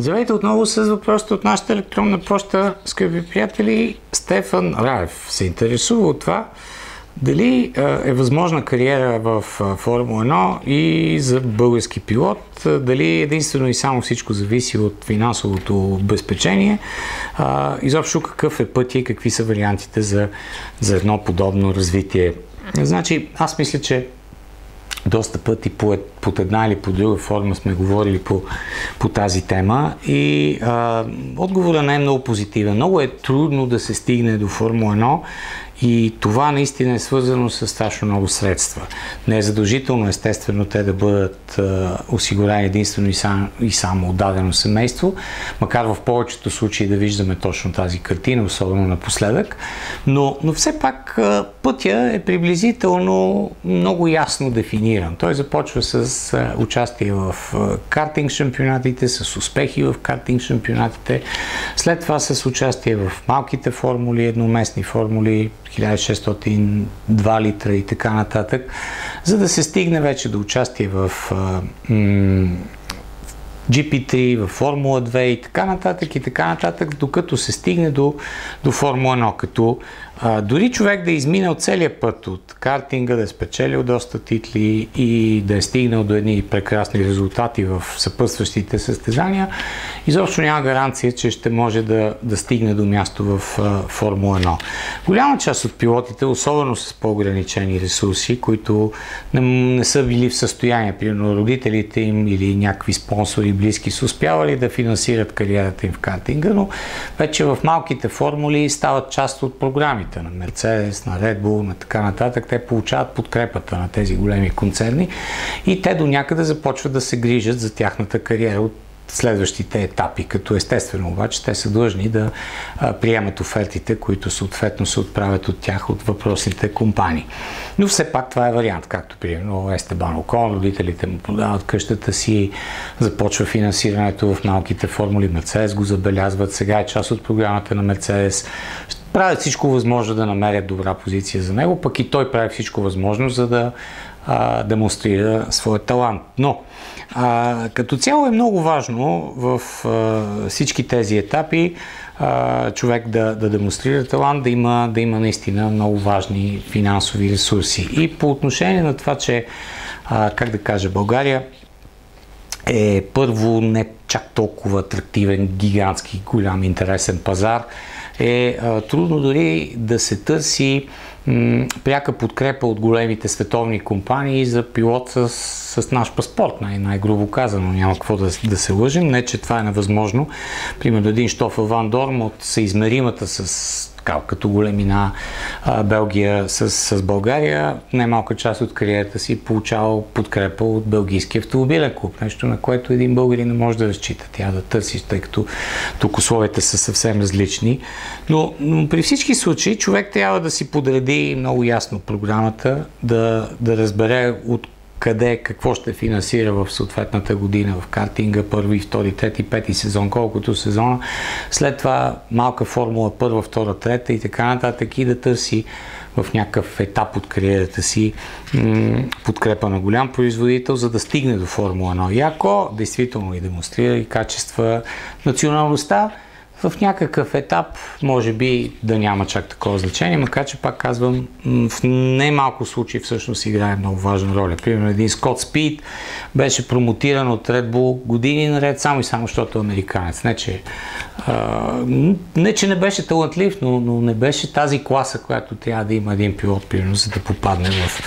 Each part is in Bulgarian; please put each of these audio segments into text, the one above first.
Здравейте отново с въпросите от нашата електронна почта, скъпи приятели. Стефан Раев се интересува от това дали е възможна кариера в Формула 1 и за български пилот, дали единствено и само всичко зависи от финансовото обезпечение, изобщо какъв е пътя и какви са вариантите за, за едно подобно развитие. Значи, аз мисля, че доста пъти по, под една или по друга форма сме говорили по, по тази тема и а, отговорът не е много позитивен. Много е трудно да се стигне до Формула 1 и това наистина е свързано с страшно много средства. Не е задължително, естествено, те да бъдат а, осигурени единствено и, сам, и само от дадено семейство, макар в повечето случаи да виждаме точно тази картина, особено напоследък. Но, но все пак а, пътя е приблизително много ясно дефиниран. Той започва с а, участие в а, картинг шампионатите, с успехи в картинг шампионатите, след това с участие в малките формули, едноместни формули, 1602 литра и така нататък, за да се стигне вече до участие в GP3, в Формула 2 и така нататък и така нататък, докато се стигне до, до Формула 1, като а, дори човек да е изминал целият път от картинга, да е спечелил доста титли и да е стигнал до едни прекрасни резултати в съпътстващите състезания, изобщо няма гаранция, че ще може да, да стигне до място в а, Формула 1. Голяма част от пилотите, особено с по-ограничени ресурси, които не, не са били в състояние, примерно родителите им или някакви спонсори близки са успявали да финансират кариерата им в картинга, но вече в малките формули стават част от програмите на Мерцедес, на Red Bull, на така нататък, те получават подкрепата на тези големи концерни и те до някъде започват да се грижат за тяхната кариера от следващите етапи, като естествено обаче те са длъжни да приемат офертите, които съответно се отправят от тях от въпросните компании. Но все пак това е вариант, както примерно Естебан Окон, родителите му продават къщата си, започва финансирането в малките формули, Мерцедес го забелязват, сега е част от програмата на Мерцедес, правят всичко възможно да намерят добра позиция за него, пък и той прави всичко възможно, за да а, демонстрира своя талант. Но а, като цяло е много важно в а, всички тези етапи а, човек да, да демонстрира талант, да има, да има наистина много важни финансови ресурси. И по отношение на това, че, а, как да кажа, България е първо не чак толкова атрактивен, гигантски, голям, интересен пазар, е трудно дори да се търси пряка подкрепа от големите световни компании за пилот с, с наш паспорт, най- най-грубо казано. Няма какво да, да се лъжим. Не, че това е невъзможно. Примерно един Штофа Ван Дорм от съизмеримата с така, като големина а, Белгия с, с България, най-малка част от кариерата си получавал подкрепа от Белгийски автомобилен клуб, нещо на което един българин не може да разчита. Тя да търси, тъй като тук условията са съвсем различни. Но, но при всички случаи човек трябва да си подреди много ясно програмата, да, да разбере от къде, какво ще финансира в съответната година в картинга, първи, втори, трети, пети сезон, колкото сезона. След това малка формула, първа, втора, трета и така нататък и да търси в някакъв етап от кариерата си подкрепа на голям производител, за да стигне до Формула 1. И ако действително и демонстрира и качества, националността, в някакъв етап може би да няма чак такова значение, макар че пак казвам, в немалко случаи всъщност играе много важна роля. Примерно един Скот Спид беше промотиран от Red Bull години наред, само и само защото е американец. Не, че, а, не, че не беше талантлив, но, но не беше тази класа, която трябва да има един пилот, примерно, за да попадне в,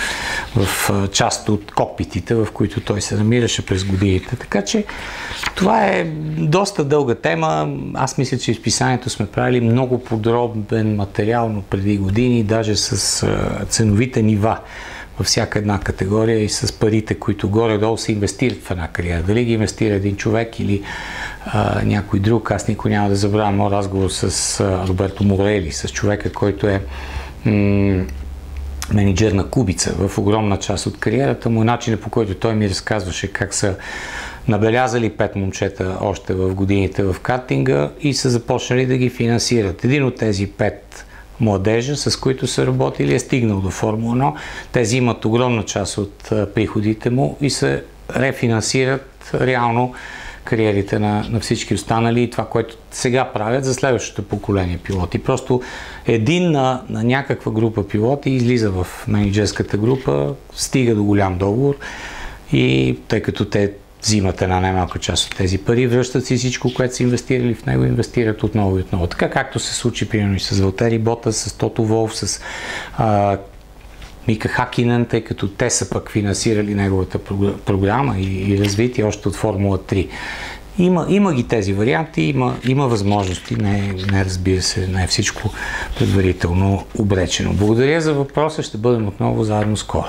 в част от кокпитите, в които той се намираше през годините. Така че това е доста дълга тема. Аз мисля, че изписанието сме правили много подробен материал, но преди години, даже с ценовите нива във всяка една категория и с парите, които горе-долу се инвестират в една кариера. Дали ги инвестира един човек или а, някой друг. Аз никой няма да забравя моят разговор с а, Роберто Морели, с човека, който е м- менеджер на Кубица в огромна част от кариерата му, начинът по който той ми разказваше как са набелязали пет момчета още в годините в картинга и са започнали да ги финансират. Един от тези пет младежа, с които са работили, е стигнал до Формула 1. Тези имат огромна част от приходите му и се рефинансират реално кариерите на, на всички останали и това, което сега правят за следващото поколение пилоти. Просто един на, на някаква група пилоти излиза в менеджерската група, стига до голям договор и тъй като те взимат една най-малка част от тези пари, връщат си всичко, което са инвестирали в него, инвестират отново и отново. Така както се случи примерно и с Валтери Бота, с Тото Волф, с а, Мика Хакинен, тъй като те са пък финансирали неговата програма и, и развитие още от Формула 3. Има, има ги тези варианти, има, има възможности, не, не разбира се, не е всичко предварително обречено. Благодаря за въпроса, ще бъдем отново заедно скоро.